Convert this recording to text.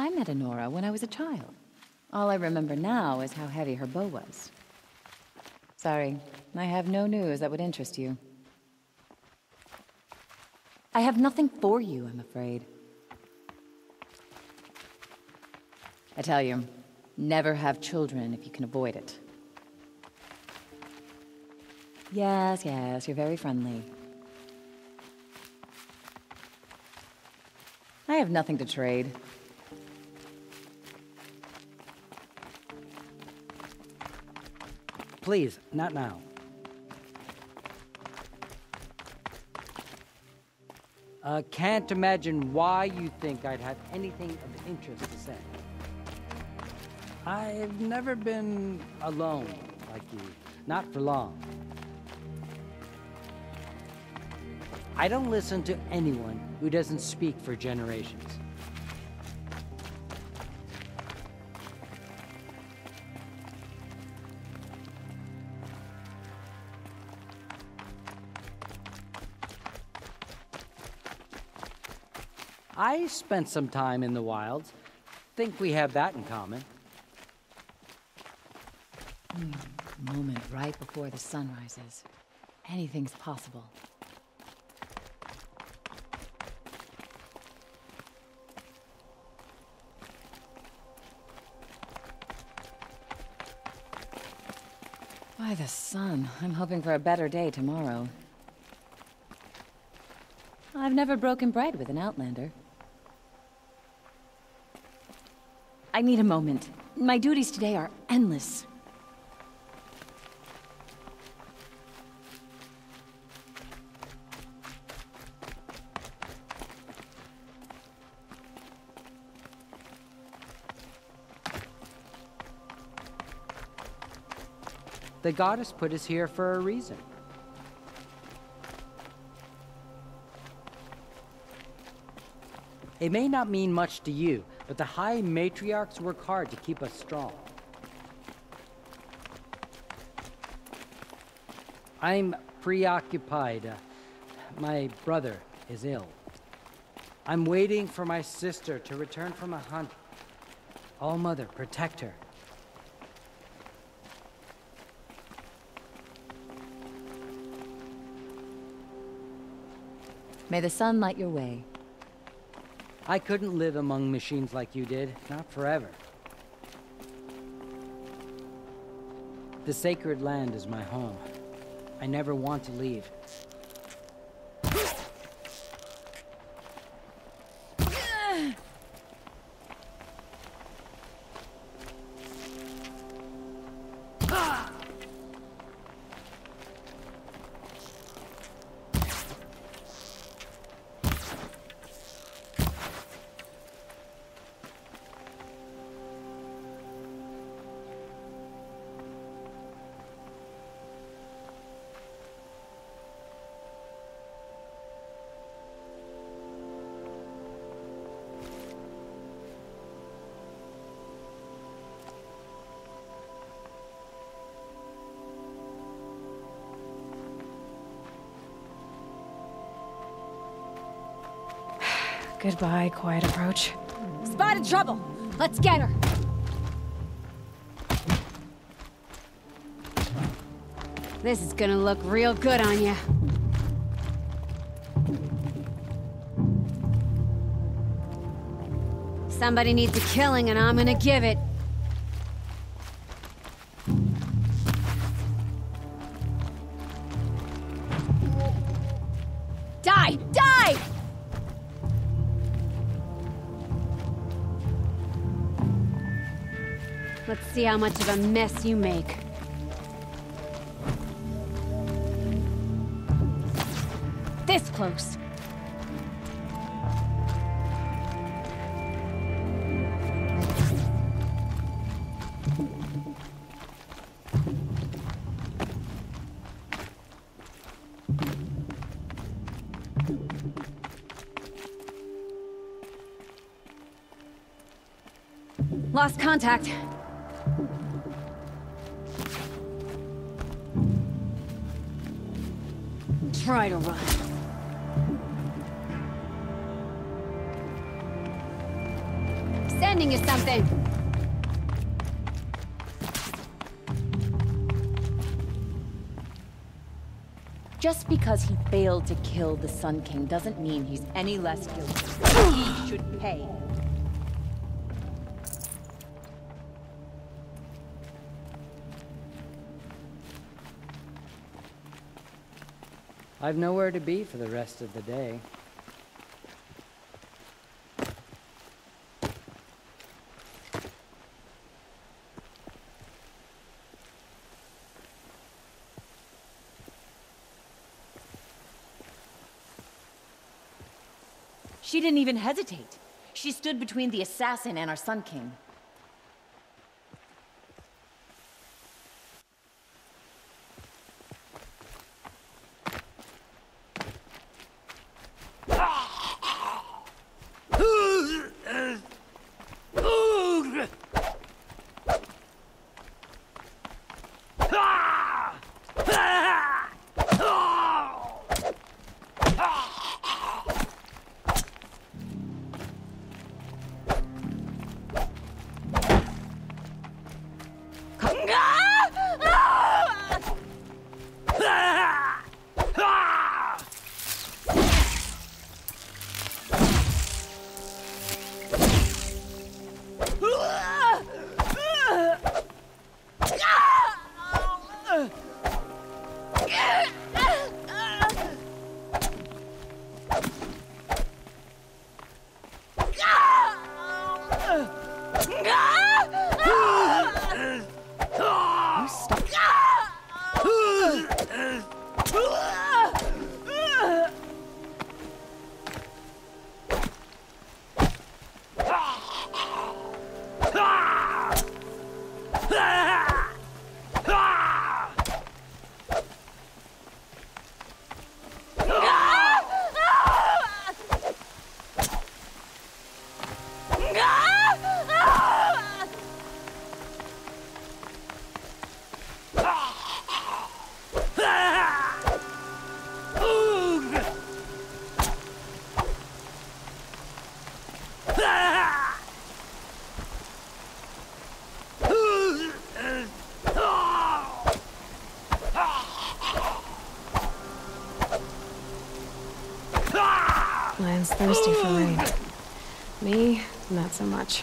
I met Honora when I was a child. All I remember now is how heavy her bow was. Sorry, I have no news that would interest you. I have nothing for you, I'm afraid. I tell you, never have children if you can avoid it. Yes, yes, you're very friendly. I have nothing to trade. Please, not now. Uh, can't imagine why you think I'd have anything of interest to say. I've never been alone like you. Not for long. I don't listen to anyone who doesn't speak for generations. I spent some time in the wilds. Think we have that in common. Hmm, moment right before the sun rises. Anything's possible. By the sun, I'm hoping for a better day tomorrow. I've never broken bread with an Outlander. I need a moment. My duties today are endless. The goddess put us here for a reason. It may not mean much to you, but the High Matriarchs work hard to keep us strong. I'm preoccupied. My brother is ill. I'm waiting for my sister to return from a hunt. All Mother, protect her. May the sun light your way. I couldn't live among machines like you did, not forever. The sacred land is my home. I never want to leave. Goodbye, quiet approach. Spotted trouble! Let's get her! This is gonna look real good on you. Somebody needs a killing and I'm gonna give it. Let's see how much of a mess you make. This close. Lost contact. Try to run. Sending you something. Just because he failed to kill the Sun King doesn't mean he's any less guilty. he should pay. I've nowhere to be for the rest of the day. She didn't even hesitate. She stood between the assassin and our Sun King. Thirsty for rain. Me, not so much.